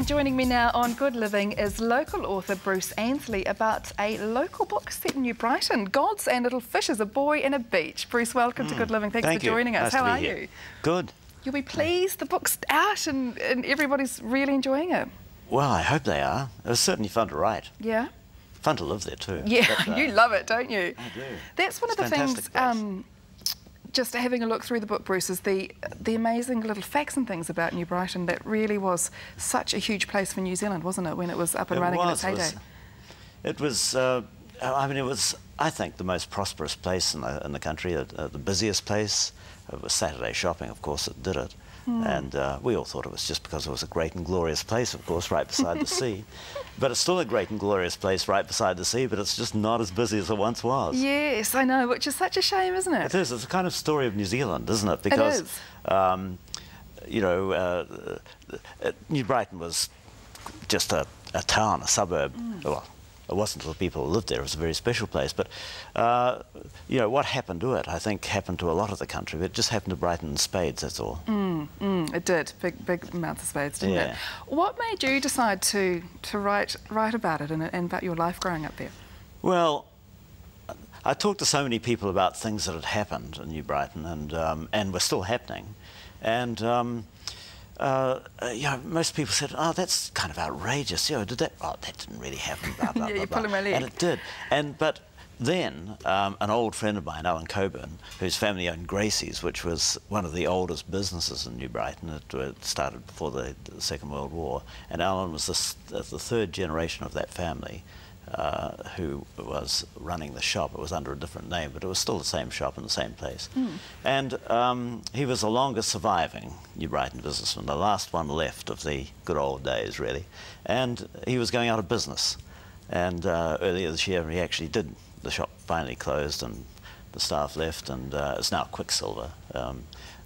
And joining me now on Good Living is local author Bruce Ansley about a local book set in New Brighton, Gods and Little Fishes, a boy and a beach. Bruce, welcome mm. to Good Living. Thanks Thank for joining us. Nice How are here. you? Good. You'll be pleased the book's out and, and everybody's really enjoying it. Well, I hope they are. It was certainly fun to write. Yeah? Fun to live there too. Yeah, but, uh, you love it, don't you? I do. That's one it's of the things. Um, just having a look through the book, Bruce, is the the amazing little facts and things about New Brighton that really was such a huge place for New Zealand, wasn't it, when it was up and it running was, in its heyday? It was. Uh, I mean, it was. I think the most prosperous place in the in the country, uh, the busiest place. It was Saturday shopping, of course, that did it. Mm. And uh, we all thought it was just because it was a great and glorious place, of course, right beside the sea. But it's still a great and glorious place right beside the sea, but it's just not as busy as it once was. Yes, I know, which is such a shame, isn't it? It is. It's a kind of story of New Zealand, isn't it? Because, it is. Um, you know, uh, uh, New Brighton was just a, a town, a suburb. Mm. Well, it wasn't the people who lived there. It was a very special place. But, uh, you know, what happened to it, I think, happened to a lot of the country. But It just happened to Brighton and Spades, that's all. Mm, mm, it did. Big, big amounts of Spades, didn't yeah. it? What made you decide to, to write, write about it and, and about your life growing up there? Well, I talked to so many people about things that had happened in New Brighton and, um, and were still happening. And... Um, uh, uh, you know, most people said, "Oh, that's kind of outrageous." You know, did that? Oh, that didn't really happen. Blah blah yeah, blah. you're blah. pulling my leg. And it did. And but then um, an old friend of mine, Alan Coburn, whose family owned Gracie's, which was one of the oldest businesses in New Brighton. It, it started before the, the, Second World War, and Alan was the, the third generation of that family. Uh, who was running the shop. It was under a different name, but it was still the same shop in the same place. Mm. And um, he was the longest surviving New Brighton businessman, the last one left of the good old days, really. And he was going out of business. And uh, earlier this year, he actually did. The shop finally closed, and the staff left, and uh, it's now Quiksilver. Um,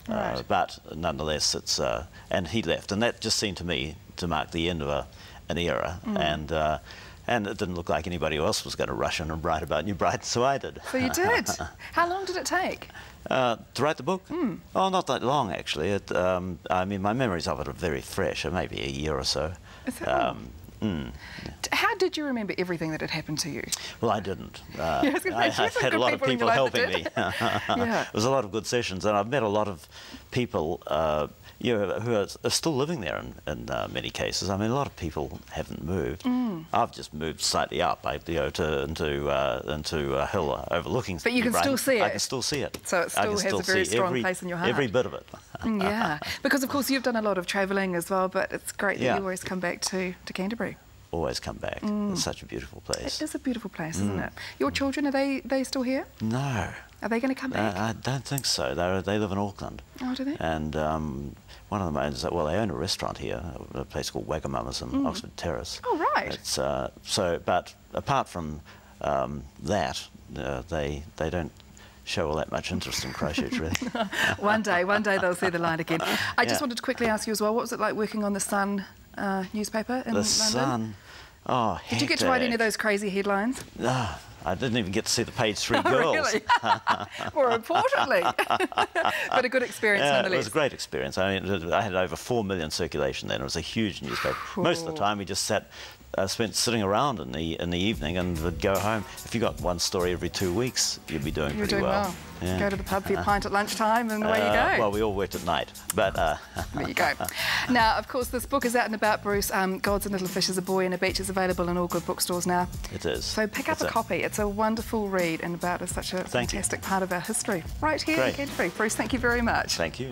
uh, right. but nonetheless, it's uh, and he left, and that just seemed to me to mark the end of a, an era. Mm. And uh, and it didn't look like anybody else was going to rush in and write about New Brighton, so I did. So you did? How long did it take? Uh, to write the book? Mm. Oh, not that long, actually. It, um, I mean, my memories of it are very fresh, maybe a year or so. Is that um, mm, How did you remember everything that had happened to you? Well, I didn't. Uh, I, I, have had a lot of people helping me. yeah. It was a lot of good sessions, and I've met a lot of people uh, you know, who are, are, still living there in, in uh, many cases. I mean, a lot of people haven't moved. Mm. I've just moved slightly up, I, you know, to, into uh, into a hill overlooking. But you can still see it. I can still see it. So it still has still a very strong every, place in your heart. Every bit of it. Yeah, because of course you've done a lot of travelling as well. But it's great that yeah. you always come back to to Canterbury always come back. Mm. It's such a beautiful place. It is a beautiful place, mm. isn't it? Your children, are they, they still here? No. Are they going to come back? Uh, I don't think so. They they live in Auckland. Oh, do they? And um, one of them owns, well, they own a restaurant here, a place called Wagamama's in mm. Oxford Terrace. Oh, right. It's, uh, so, but apart from um, that, uh, they, they don't show all that much interest in Christchurch, really. one day, one day they'll see the light again. I yeah. just wanted to quickly ask you as well, what was it like working on the Sun uh, newspaper in the London? Sun. Oh, Did you get to write any of those crazy headlines? No, I didn't even get to see the page three girls. Really? More importantly. but a good experience yeah, nonetheless. It was a great experience. I mean, I had over four million circulation then. It was a huge newspaper. Most of the time we just sat uh, spent sitting around in the in the evening and would go home. If you got one story every two weeks, you'd be doing You're pretty doing well. well. Yeah. Go to the pub for your pint at lunchtime and away uh, you go. Well, we all worked at night, but... Uh, there you go. Now, of course, this book is out and about, Bruce. Um, Gods and Little Fishes, A Boy and a Beach is available in all good bookstores now. It is. So pick up it's a, a, copy. It's a wonderful read and about such a thank fantastic you. part of our history. Right here Great. in Canterbury. Bruce, thank you very much. Thank you.